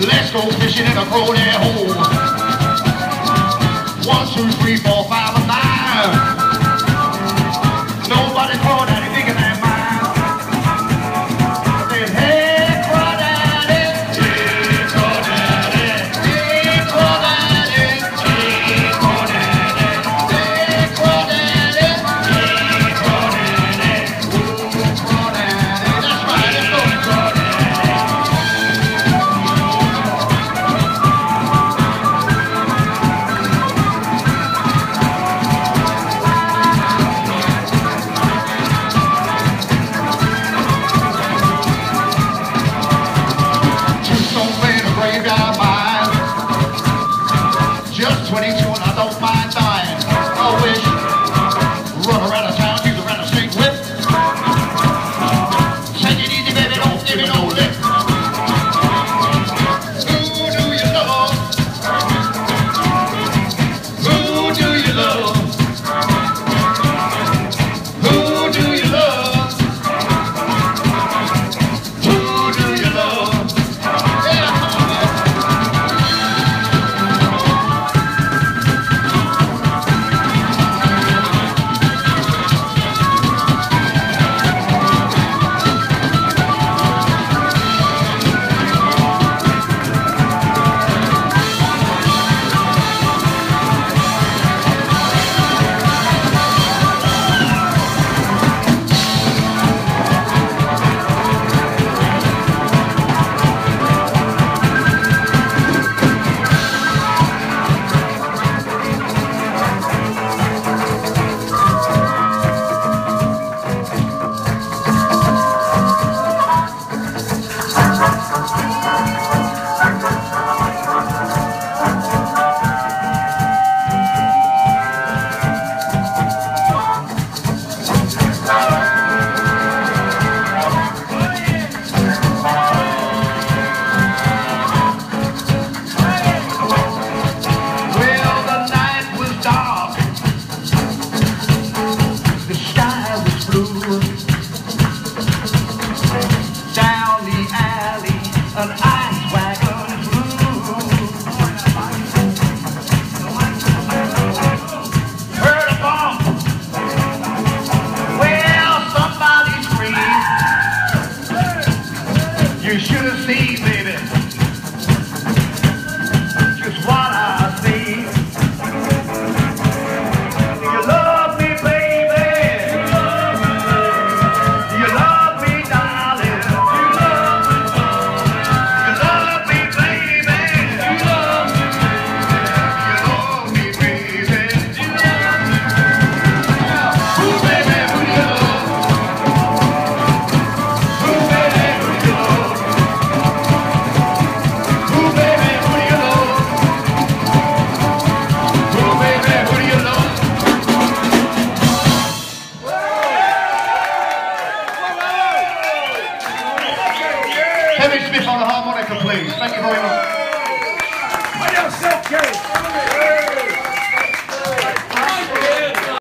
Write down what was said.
Let's go fishing in a cold hole. One, two, three, four, five, and nine. 22 and I don't mind dying. I wish. Run around the town, use around the street whip. Take it easy, baby, don't give me no lip. on the harmonica, please. Thank you very much. Play yourself, Kate.